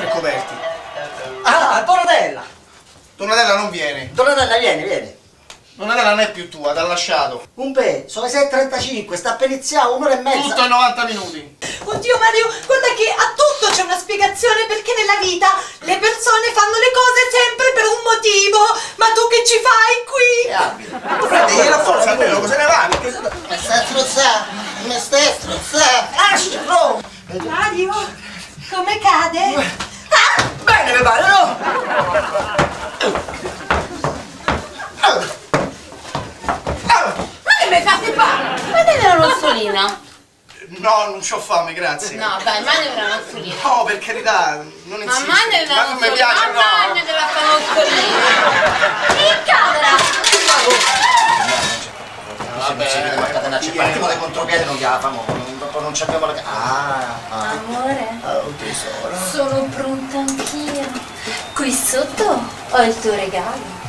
tre coperti. Ah, Donatella! Donatella non viene. Donatella, vieni, vieni. Donatella non è più tua, t'ha lasciato. Un pe, sono le 6.35, sta per iniziare un'ora e mezza. Tutto in 90 minuti. Oddio Mario, guarda che a tutto c'è una spiegazione perché nella vita le persone fanno le cose sempre per un motivo. Ma tu che ci fai qui? Prendegliela fuori, sapete cosa ne va? Mi stai strozzando, mi stai strozzando. Lascialo! Mario, come cade? Bene, mi pare, no? Ma che mi fate fare? Ma dai una nozzolina. No, non c'ho fame, grazie. No, dai, mangiami una nozzolina. No, per carità, non Ma insiste. mangiami una Ma non mi nozzolina. piace, Ma no. mangiati la tua nozzolina. In camera. Vabbè, ci partiamo dai contropiedi, non gliela famo, dopo non ci abbiamo la... Ah, ah. Amore, Oh, tesoro. sono. Qui sotto ho il tuo regalo.